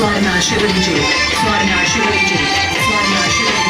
Sonra aşırı gidecek. Şey? Sonra aşırı gidecek. Şey? Sonra aşırı gidecek.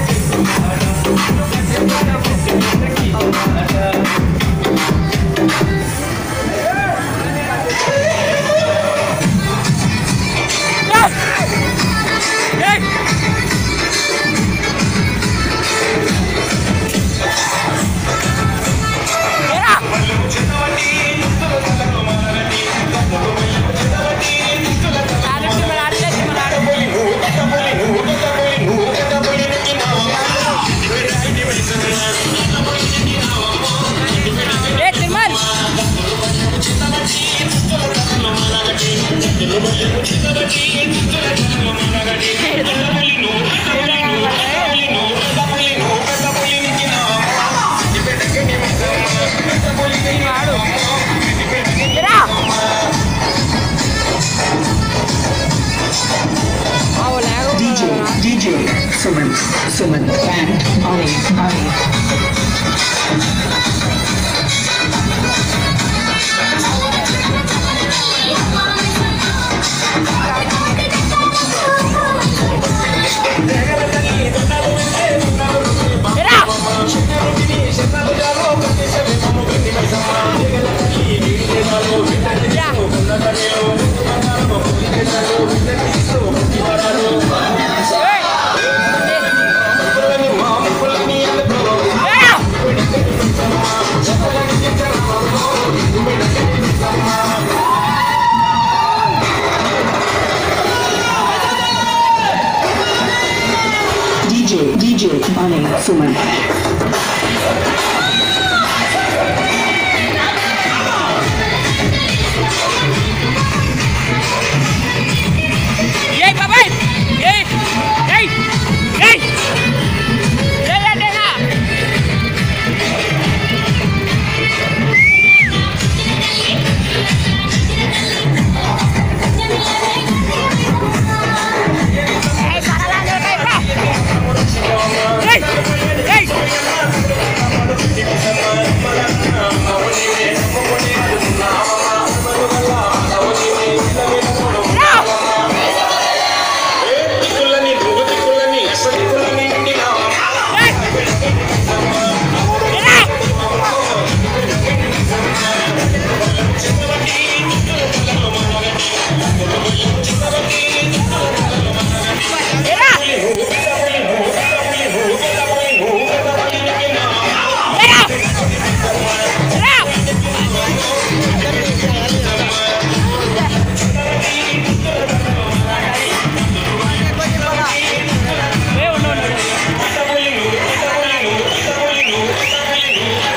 Suman Suman and Ali Ali 帮你送门。Yeah.